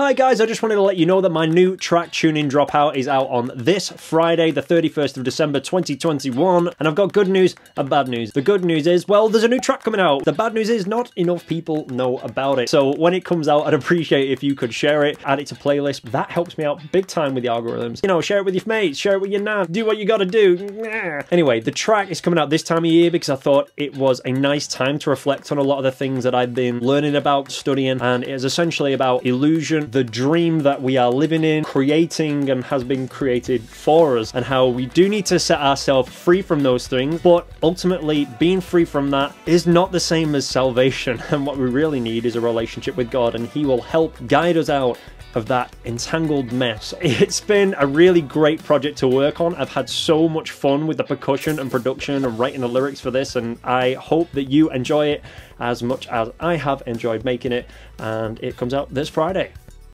Hi guys, I just wanted to let you know that my new track Tune in Drop out is out on this Friday, the 31st of December 2021, and I've got good news and bad news. The good news is, well, there's a new track coming out. The bad news is not enough people know about it. So when it comes out, I'd appreciate if you could share it, add it to playlist. That helps me out big time with the algorithms. You know, share it with your mates, share it with your nan, do what you gotta do. Anyway, the track is coming out this time of year because I thought it was a nice time to reflect on a lot of the things that I've been learning about, studying, and it is essentially about illusion the dream that we are living in, creating, and has been created for us, and how we do need to set ourselves free from those things. But ultimately, being free from that is not the same as salvation. And what we really need is a relationship with God, and He will help guide us out of that entangled mess. It's been a really great project to work on. I've had so much fun with the percussion and production and writing the lyrics for this, and I hope that you enjoy it as much as I have enjoyed making it. And it comes out this Friday.